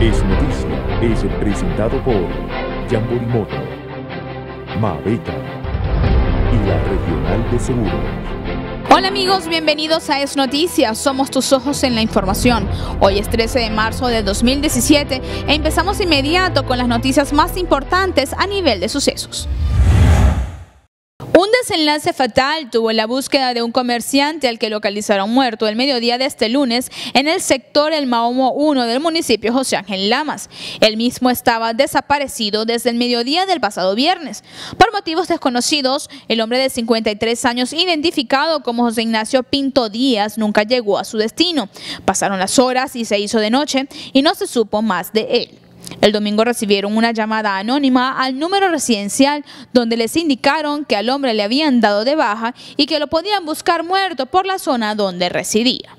Es noticia, es presentado por Jamborimoto, Mabeca y la Regional de Seguros. Hola amigos, bienvenidos a Es Noticias, somos tus ojos en la información. Hoy es 13 de marzo de 2017 e empezamos inmediato con las noticias más importantes a nivel de sucesos. Un desenlace fatal tuvo la búsqueda de un comerciante al que localizaron muerto el mediodía de este lunes en el sector El Mahomo 1 del municipio José Ángel Lamas. El mismo estaba desaparecido desde el mediodía del pasado viernes. Por motivos desconocidos, el hombre de 53 años identificado como José Ignacio Pinto Díaz nunca llegó a su destino. Pasaron las horas y se hizo de noche y no se supo más de él. El domingo recibieron una llamada anónima al número residencial donde les indicaron que al hombre le habían dado de baja y que lo podían buscar muerto por la zona donde residía.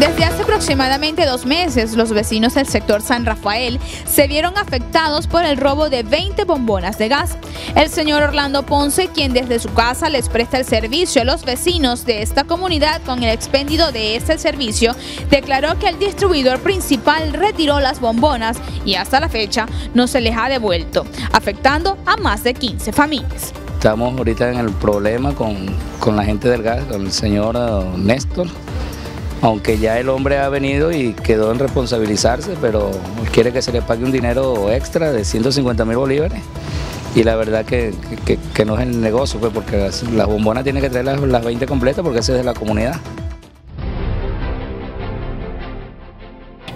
Desde hace aproximadamente dos meses, los vecinos del sector San Rafael se vieron afectados por el robo de 20 bombonas de gas. El señor Orlando Ponce, quien desde su casa les presta el servicio a los vecinos de esta comunidad con el expendido de este servicio, declaró que el distribuidor principal retiró las bombonas y hasta la fecha no se les ha devuelto, afectando a más de 15 familias. Estamos ahorita en el problema con, con la gente del gas, con el señor eh, Néstor aunque ya el hombre ha venido y quedó en responsabilizarse, pero quiere que se le pague un dinero extra de 150 mil bolívares. Y la verdad que, no es el negocio, pues, porque las, bombonas tienen que traer las, las 20 completas porque ese es de la comunidad.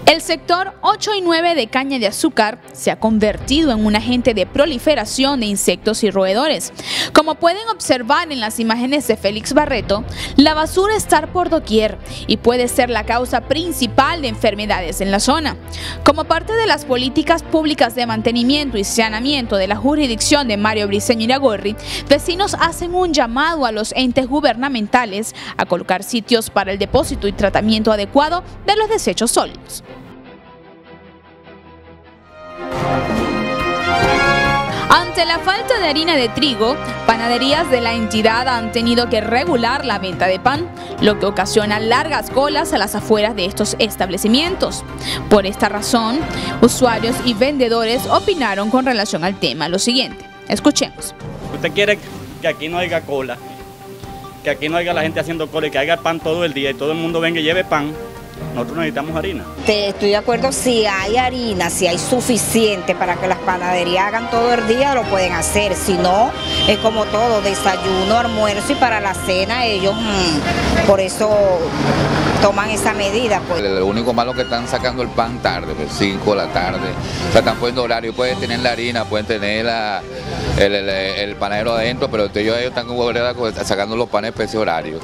El sector 8 y 9 de caña de azúcar se ha convertido en un agente de proliferación de insectos y roedores. Como pueden observar en las imágenes de Félix Barreto, la basura está por doquier y puede ser la causa principal de enfermedades en la zona. Como parte de las políticas públicas de mantenimiento y saneamiento de la jurisdicción de Mario Briceño Iragorri, vecinos hacen un llamado a los entes gubernamentales a colocar sitios para el depósito y tratamiento adecuado de los desechos sólidos. Ante la falta de harina de trigo, panaderías de la entidad han tenido que regular la venta de pan, lo que ocasiona largas colas a las afueras de estos establecimientos. Por esta razón, usuarios y vendedores opinaron con relación al tema lo siguiente. Escuchemos. ¿Usted quiere que aquí no haya cola? Que aquí no haya la gente haciendo cola y que haya pan todo el día y todo el mundo venga y lleve pan nosotros necesitamos harina. estoy de acuerdo, si hay harina, si hay suficiente para que las panaderías hagan todo el día, lo pueden hacer. Si no, es como todo, desayuno, almuerzo y para la cena ellos, mm, por eso toman esa medida. Pues. Lo único malo que están sacando el pan tarde, 5 pues, de la tarde. O sea, están poniendo horario, pueden tener la harina, pueden tener el, panadero adentro, pero ellos, están sacando los panes para ese horario.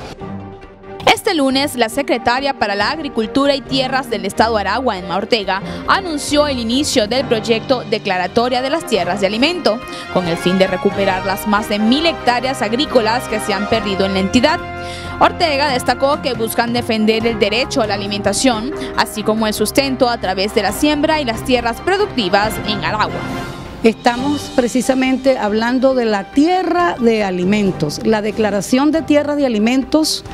Este lunes, la secretaria para la Agricultura y Tierras del Estado Aragua, Emma Ortega, anunció el inicio del proyecto Declaratoria de las Tierras de Alimento, con el fin de recuperar las más de mil hectáreas agrícolas que se han perdido en la entidad. Ortega destacó que buscan defender el derecho a la alimentación, así como el sustento a través de la siembra y las tierras productivas en Aragua. Estamos precisamente hablando de la tierra de alimentos, la declaración de tierra de alimentos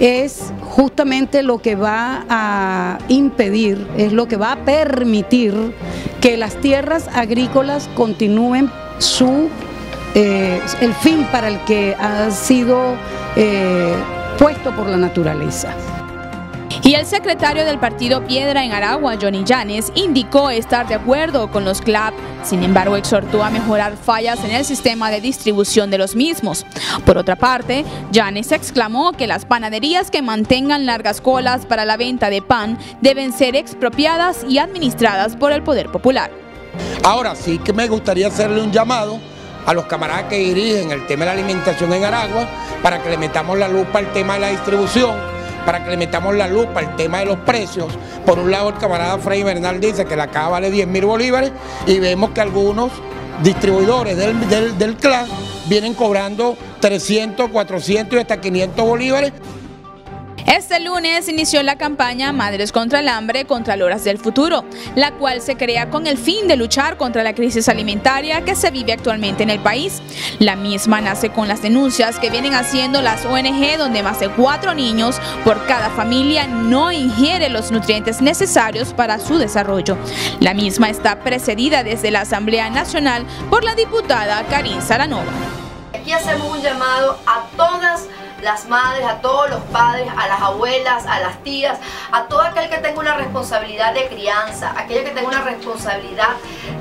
es justamente lo que va a impedir, es lo que va a permitir que las tierras agrícolas continúen su eh, el fin para el que ha sido eh, puesto por la naturaleza. Y el secretario del partido Piedra en Aragua, Johnny Llanes, indicó estar de acuerdo con los CLAP, sin embargo exhortó a mejorar fallas en el sistema de distribución de los mismos. Por otra parte, Llanes exclamó que las panaderías que mantengan largas colas para la venta de pan deben ser expropiadas y administradas por el Poder Popular. Ahora sí que me gustaría hacerle un llamado a los camaradas que dirigen el tema de la alimentación en Aragua para que le metamos la lupa al tema de la distribución para que le metamos la lupa al tema de los precios. Por un lado, el camarada Frei Bernal dice que la caja vale 10 mil bolívares y vemos que algunos distribuidores del, del, del clan vienen cobrando 300, 400 y hasta 500 bolívares Este lunes inició la campaña Madres contra el Hambre contra Loras del Futuro, la cual se crea con el fin de luchar contra la crisis alimentaria que se vive actualmente en el país. La misma nace con las denuncias que vienen haciendo las ONG donde más de cuatro niños por cada familia no ingiere los nutrientes necesarios para su desarrollo. La misma está precedida desde la Asamblea Nacional por la diputada Karin Saranova. Aquí hacemos un llamado a todas las madres, a todos los padres, a las abuelas, a las tías, a todo aquel que tenga una responsabilidad de crianza, aquel que tenga una responsabilidad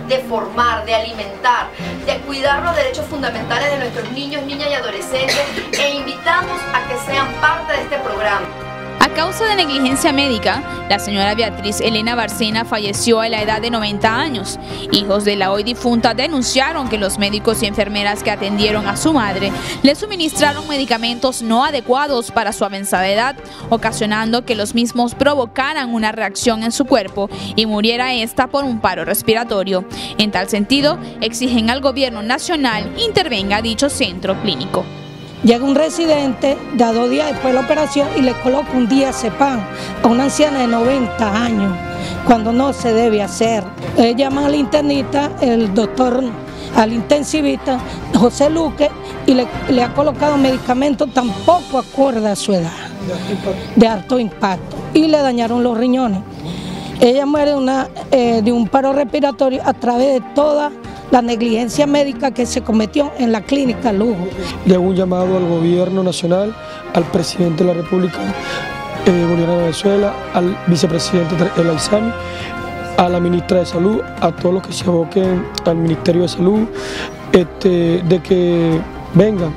de formar, de alimentar, de cuidar los derechos fundamentales de nuestros niños, niñas y adolescentes e invitamos a que sean parte de este programa. A causa de negligencia médica, la señora Beatriz Elena Barcena falleció a la edad de 90 años. Hijos de la hoy difunta denunciaron que los médicos y enfermeras que atendieron a su madre le suministraron medicamentos no adecuados para su avanzada edad, ocasionando que los mismos provocaran una reacción en su cuerpo y muriera esta por un paro respiratorio. En tal sentido, exigen al gobierno nacional intervenga dicho centro clínico. Llega un residente, da dos días después de la operación y le coloca un día cepam a una anciana de 90 años, cuando no se debe hacer. Eh, llaman al internista, el doctor, al intensivista, José Luque, y le, ha colocado medicamentos tampoco acorde a su edad, de alto impacto, y le dañaron los riñones. Ella muere eh, de un paro respiratorio a través de toda la negligencia médica que se cometió en la clínica Lugo. Le un llamado al gobierno nacional, al presidente de la República eh, Bolivariana de Venezuela, al vicepresidente El Aizami, a la ministra de Salud, a todos los que se aboquen al Ministerio de Salud, este, de que vengan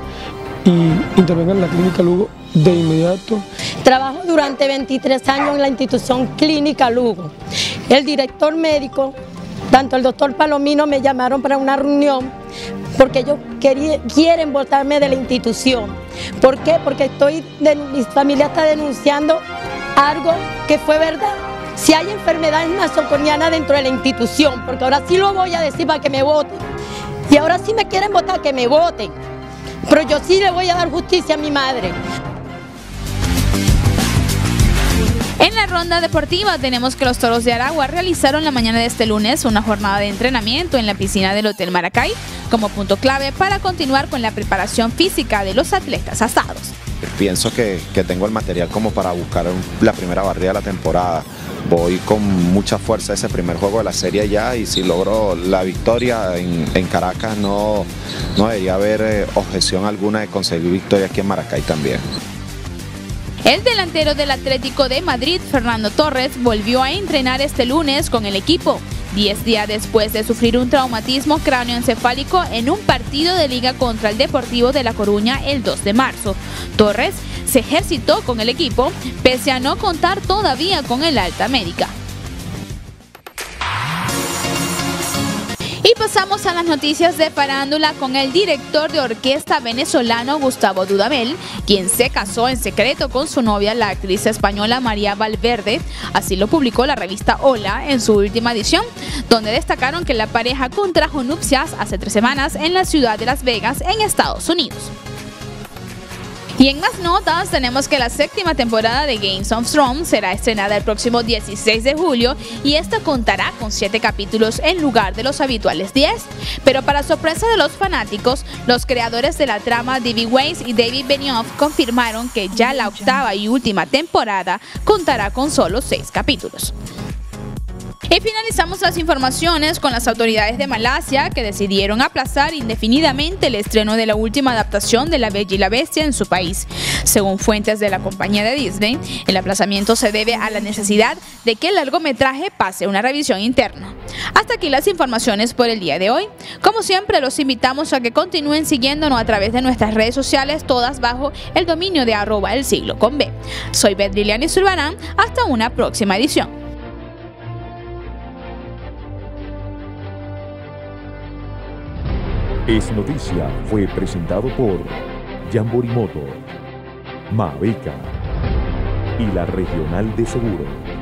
y intervengan en la clínica Lugo de inmediato. Trabajo durante 23 años en la institución Clínica Lugo. El director médico tanto el doctor Palomino me llamaron para una reunión porque ellos quieren votarme de la institución. ¿Por qué? Porque estoy, mi familia está denunciando algo que fue verdad. Si hay enfermedades nasoconianas dentro de la institución, porque ahora sí lo voy a decir para que me voten. Y ahora sí me quieren votar, que me voten. Pero yo sí le voy a dar justicia a mi madre. Ronda deportiva tenemos que los Toros de Aragua realizaron la mañana de este lunes una jornada de entrenamiento en la piscina del Hotel Maracay como punto clave para continuar con la preparación física de los atletas asados. Pienso que, tengo el material como para buscar la primera barrida de la temporada. Voy con mucha fuerza ese primer juego de la serie ya y si logro la victoria en, Caracas no, no debería haber eh, objeción alguna de conseguir victoria aquí en Maracay también. El delantero del Atlético de Madrid, Fernando Torres, volvió a entrenar este lunes con el equipo, diez días después de sufrir un traumatismo cráneoencefálico en un partido de liga contra el Deportivo de La Coruña el 2 de marzo. Torres se ejercitó con el equipo, pese a no contar todavía con el alta médica. Y pasamos a las noticias de farándula con el director de orquesta venezolano Gustavo Dudamel, quien se casó en secreto con su novia, la actriz española María Valverde. Así lo publicó la revista Hola en su última edición, donde destacaron que la pareja contrajo nupcias hace tres semanas en la ciudad de Las Vegas, en Estados Unidos. Y en más notas tenemos que la séptima temporada de Games of Thrones será estrenada el próximo 16 de julio y esta contará con 7 capítulos en lugar de los habituales 10. Pero para sorpresa de los fanáticos, los creadores de la trama David Weiss y David Benioff confirmaron que ya la octava y última temporada contará con solo 6 capítulos. Y finalizamos las informaciones con las autoridades de Malasia que decidieron aplazar indefinidamente el estreno de la última adaptación de La Bella y la Bestia en su país. Según fuentes de la compañía de Disney, el aplazamiento se debe a la necesidad de que el largometraje pase una revisión interna. Hasta aquí las informaciones por el día de hoy. Como siempre, los invitamos a que continúen siguiéndonos a través de nuestras redes sociales, todas bajo el dominio de arroba el siglo con B. Soy Beth Zurbarán. Hasta una próxima edición. Es Noticia fue presentado por Jamborimoto, Mabeca y la Regional de Seguros.